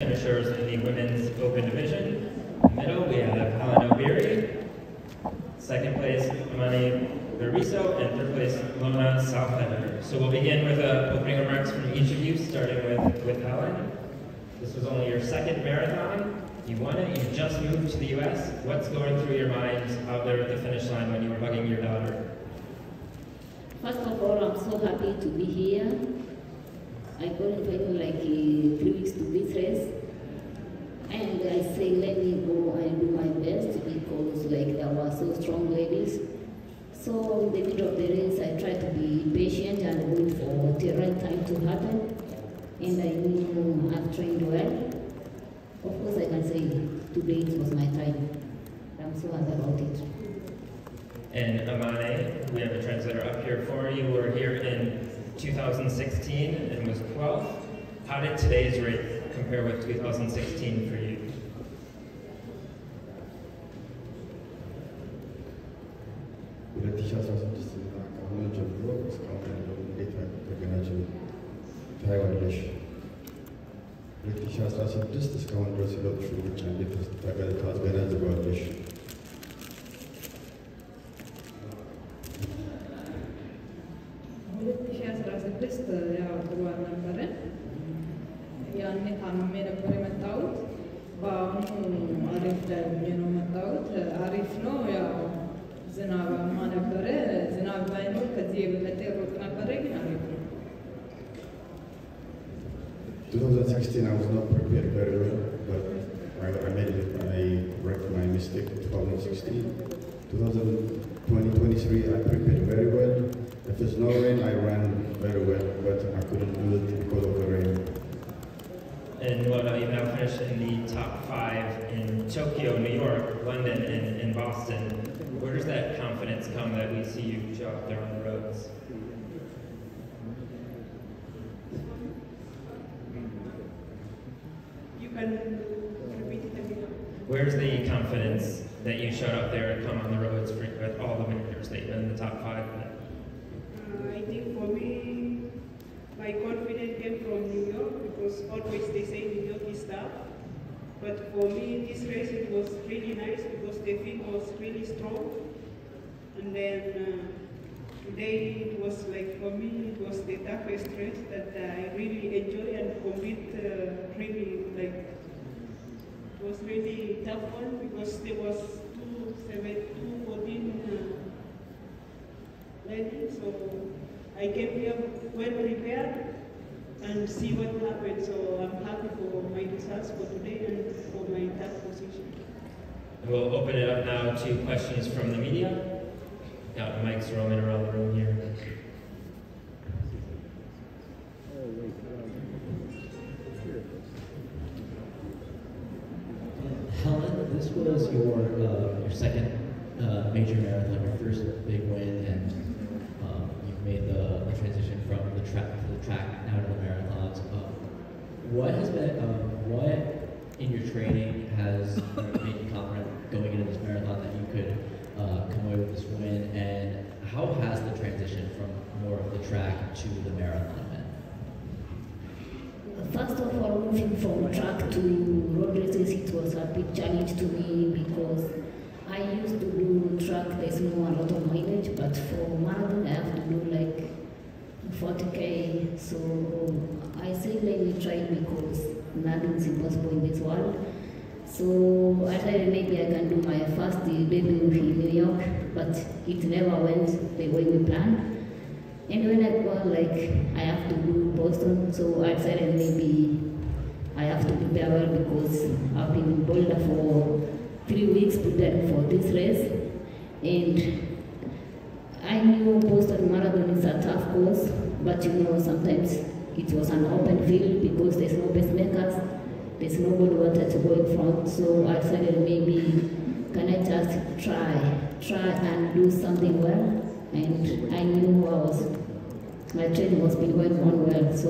finishers in the women's open division. Middle, we have Hellen Obiri. Second place, Amane Beriso, and third place, Lonah Salpeter. So we'll begin with uh, opening remarks from each of you, starting with, with Hellen. This was only your second marathon. You won it, you just moved to the U.S. What's going through your mind out there at the finish line when you were hugging your daughter? First of all, I'm so happy to be here. I qualified like uh, three weeks to be race. And I say, let me go and do my best because like there were so strong ladies. So in the middle of the race, I try to be patient and wait for the right time to happen. And I knew I've trained well. Of course, I can say today it was my time. I'm so happy about it. And Amane, we have a translator up here for you. We're here in 2016 and was 12th. How did today's race compare with 2016 for you? ሁለት ሺ አስራ ስድስት ከአሁኑ ጀምሮ እስካሁን ያለውን እንዴት ተገናጅ ታይዋለሽ? ሁለት ሺ አስራ ስድስት እስካሁን ድረስ የለውጥሽ ሩጫ እንዴት ታገናዝበዋለሽ? 2016 I was not prepared very well, but I, I made it. I corrected my mistake in 2016. 2023 I prepared very well. If there's no rain, I ran very well, but I couldn't do it because of the rain. And Lonah, you now finished in the top five in Tokyo, New York, London, and, and Boston. Where does that confidence come that we see you up there on the roads? You can repeat it again. Where's the confidence that you showed up there and come on the roads for, with all the winners that you're in the top five? Uh, I think for me, my confidence came from New York because always they say New York is tough. But for me, this race it was really nice because the field was really strong. And then uh, today it was like for me it was the toughest race that I really enjoy and compete uh, really like it was really tough one because there was two seven two fourteen. Uh, landing, so I came here well prepared and see what happened. So I'm happy for my results for today and for my third position. We'll open it up now to questions from the media. Got mics roaming around the room here. Was your uh, your second uh, major marathon, your first big win, and um, you've made the, the transition from the track to the track now to the marathons. Um, what has been um, what in your training has made you confident going into this marathon that you could uh, come away with this win, and how has the transition from more of the track to the marathon? First of all, moving from track to road races, it was a big challenge to me because I used to do track, there's no a lot of mileage, but for marathon, I have to do like 40k. So I say let me try because nothing's impossible in this world. So I thought maybe I can do my first debut in New York, but it never went the way we planned. And when I got like I have to do Boston, so I decided maybe I have to prepare well because I've been in Boulder for three weeks preparing for this race. And I knew Boston Marathon is a tough course, but you know sometimes it was an open field because there's no pacemakers, there's nobody wanted to go in front. So I decided maybe can I just try, try and do something well and I knew I was my training was been going on well, so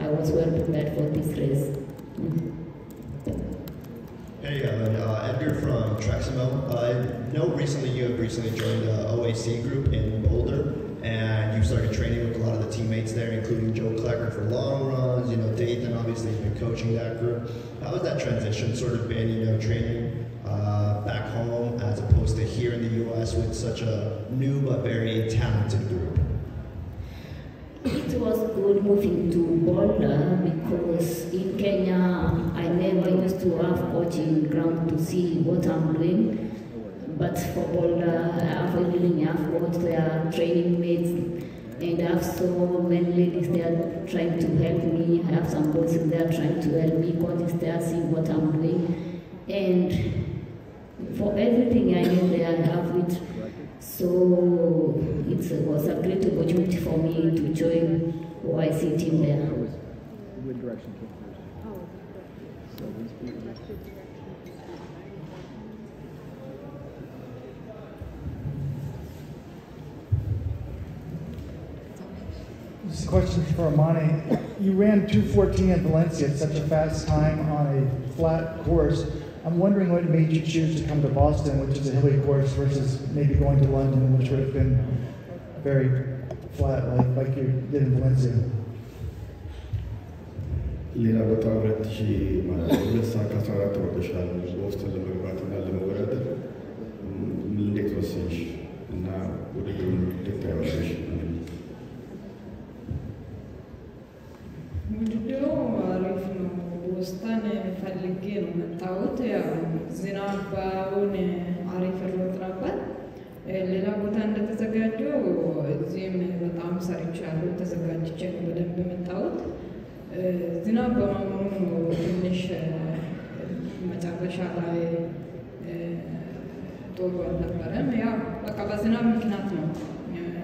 I was well prepared for this race. Mm. Hey, Hellen. Uh, Edgar from Traximo. I know recently you have recently joined the OAC group in Boulder. and you started training with a lot of the teammates there, including Joe Klecker for long runs. You know, Dathan obviously has been coaching that group. How has that transition sort of been? You know, training uh, back home as opposed to here in the U.S. with such a new but very talented group. Was good moving to Boulder uh, because in Kenya I never used to have coaching ground to see what I'm doing. But for Boulder, I have a I've coach there, training mates, and I have so many ladies there trying to help me. I have some bosses there trying to help me, coaches there seeing what I'm doing. And for everything I need there, I have it. So it was a great opportunity for me to join OAC team there. What direction came first? So these people. This question for Amane. You ran 214 in Valencia at such a fast time on a flat course. I'm wondering what made you choose to come to Boston, which is a hilly course, versus maybe going to London, which would have been very flat, like, like you did in Valencia. ሌላ ቦታ ሁለት ሺ ሁለት ሰዓት ከአስራ አራት ወርደሻል በውስጥ ለመግባትና ለመወዳደር ም- እንዴት ወሰንሽ እና ውድድሩን እንዴት ነው መጣሁት። ያው ዝናባውን አሪፍ ሮጥ ነበር። ሌላ ቦታ እንደተዘጋጀው እዚህም በጣም ሰርቻለሁ። ተዘጋጅቼ ነው በደንብ መጣሁት። ዝናብ በመሆኑ ትንሽ መጨረሻ ላይ ጥሩ አልነበረም። ያው በቃ በዝናብ ምክንያት ነው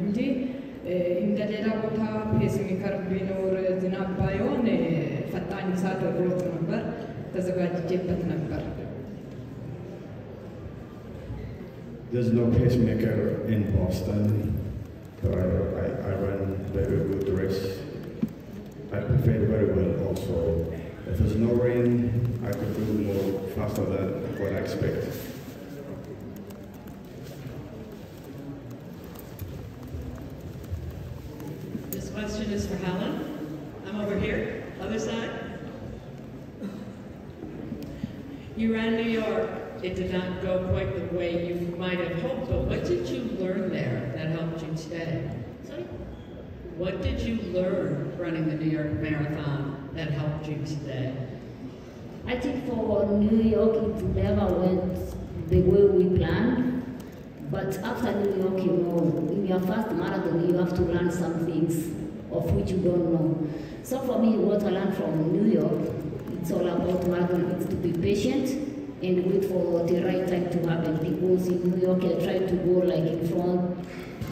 እንጂ እንደ ሌላ ቦታ ፔስ ሜከር ቢኖር ዝናብ ባይሆን ፈጣን ሰዓት ሮጥ ነበር፣ There's no pacemaker in Boston, but I, I, I run very good race. I prepared very well also. If there's no rain, I could do more faster than what I expect. This question is for Hellen. I'm over here, other side. You ran New York. It did not go quite the way you might have hoped, but what did you learn there that helped you today? Sorry? What did you learn running the New York Marathon that helped you today? I think for New York, it never went the way we planned. But after New York, you know, in your first marathon, you have to learn some things of which you don't know. So for me, what I learned from New York, it's all about marathon. It's to be patient and wait for the right time to happen. Because in New York, I tried to go like in front.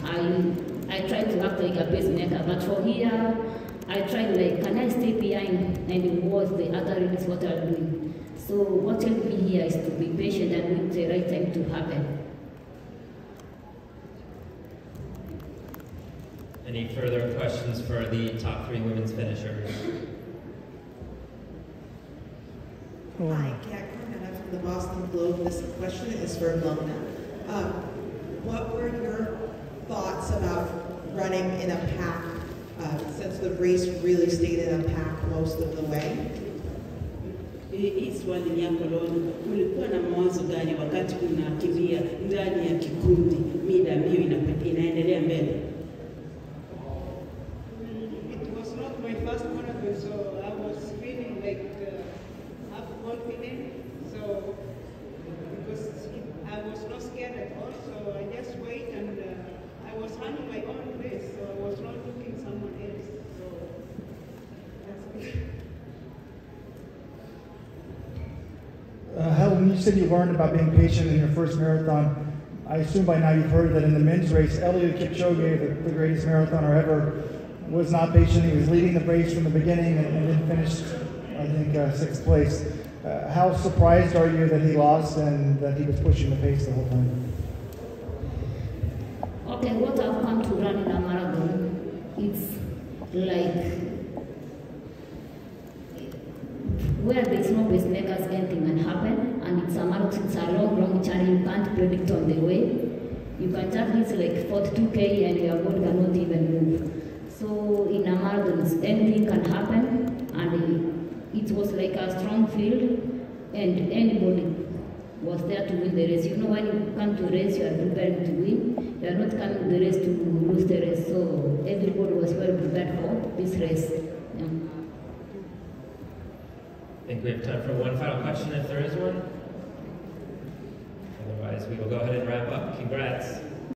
I I tried to act like a pacemaker, but for here, I tried like, can I stay behind and watch the other is what I'm doing. So what helped me here is to be patient and wait the right time to happen. Any further questions for the top three women's finishers? Hi, Kat Cornetta from the Boston Globe. This question is for Lonah. Um, what were your thoughts about running in a pack uh, since the race really stayed in a pack most of the way? Hii swali yako Lonah, kulikuwa na mawazo gani wakati unakimbia ndani ya kikundi, mida mbio inaendelea mbele? It was not my first marathon, so I was feeling like uh, half confident. So because I was not scared at all, so I just wait and uh, I was running my own race, so I was not looking someone else. So that's it. Uh, Hellen, you you learned about being patient in your first marathon. I assume by now you've heard that in the men's race, Eliud Kipchoge, the, the greatest marathoner ever, was not patient. He was leading the race from the beginning and, and then finished, I think, uh, sixth place. Uh, how surprised are you that he lost and that he was pushing the pace the whole time? Okay, what I've come to run in a marathon, it's like where there's no pacemakers, anything can happen, and it's a marathon, it's a long, long journey, you can't predict on the way. You can jump this like 42k and your body cannot even move. So in a marathon, anything can happen, and it was like a strong field, and anybody was there to win the race. You know, when you come to race, you are prepared to win. You are not coming to the race to lose the race. So everybody was well prepared for this race. Yeah. I think we have time for one final question if there is one. We will go ahead and wrap up. Congrats.